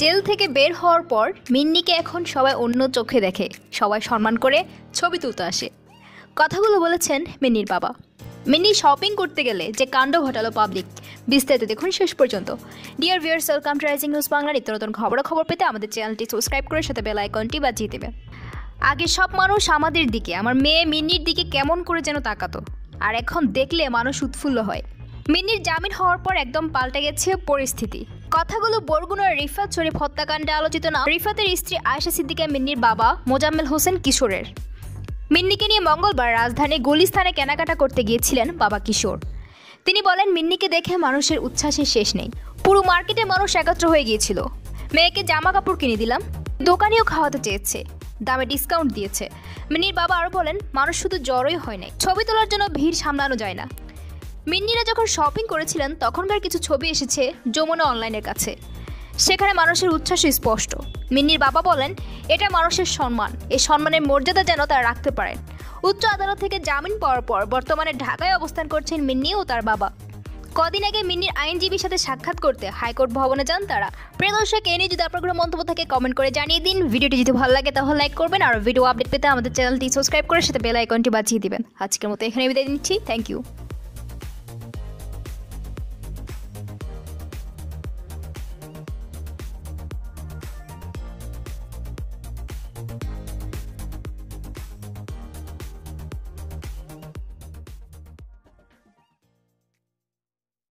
Jail থেকে বের হওয়ার পর মিন্নিকে এখন সবাই অন্য চোখে দেখে, সবাই সম্মান করে ছবি তুলতে আসে। কথাগুলো বলেছেন মিন্নির বাবা। মিন্নি শপিং করতে গেলে যে কাণ্ড ঘটালো পাবলিক বিস্তারিত দেখুন শেষ পর্যন্ত। Dear viewers welcome to rising news Bangla নিত্য নতুন খবর পেতে আমাদের চ্যানেলটি সাবস্ক্রাইব করে সাথে বেল আইকনটি বাজিয়ে দেবে আগে সব মানুষ আমাদের দিকে, আমার মেয়ে মিন্নির দিকে কেমন করে যেন তাকাতো। আর এখন দেখলে মানুষ উৎফুল্ল হয়। মিন্নির জামিন হওয়ার পর একদম পাল্টে গেছে পরিস্থিতি। কথাগুলো বরগুনার রিফাত শরীফ হত্যাকাণ্ডে আলোচিত না রিফাতের স্ত্রী আয়েশা সিদ্দিকা মিন্নির বাবা মোজাম্মেল হোসেন কিশোরের। মিন্নিকে নিয়ে মঙ্গলবার রাজধানীর গুলিস্থানে কেনাকাটা করতে গিয়েছিলেন বাবা কিশোর। তিনি বলেন, মিন্নিকে দেখে মানুষের উচ্ছ্বাসের শেষ নেই। পুরো মার্কেটে মানুষ একত্র হয়ে গিয়েছিল। মেয়েকে জামা কাপড় কিনে দিলাম, দোকানেও খাওয়াতে চেয়েছে, দামে ডিসকাউন্ট দিয়েছে। মিন্নির বাবা আরও বলেন, মানুষ শুধু জ্বরই হয় নাই। ছবি তোলার জন্য ভিড় সামলানো যায় না। মিন্নিরা যখন শপিং করেছিলেন, তখনকার কিছু ছবি এসেছে যমুনা অনলাইনের কাছে। সেখানে মানুষের উচ্ছ্বাস স্পষ্ট। মিন্নির বাবা বলেন, এটা মানুষের সম্মান। এই সম্মানের মর্যাদা যেন তারা রাখতে পারেন। উচ্চ আদালত থেকে জামিন পাওয়ার পর বর্তমানে ঢাকায় অবস্থান করছেন মিন্নি ও তার বাবা। কদিন আগে মিন্নির আইনজীবীর সাথে সাক্ষাৎ করতে হাইকোর্ট ভবনে যান তারা। প্রিয় দর্শক নিয়ে যদি আপনার কোনো মন্তব্য থাকে কমেন্ট করে জানিয়ে দিন। ভিডিওটি যদি ভালো লাগে, তাহলে লাইক করবেন আর ভিডিও আপডেট পেতে আমাদের চ্যানেলটি সাবস্ক্রাইব করে সাথে বেল আইকনটি বাজিয়ে দিবেন। আজকের মতো এখানে বিদায় নিচ্ছি। Thank you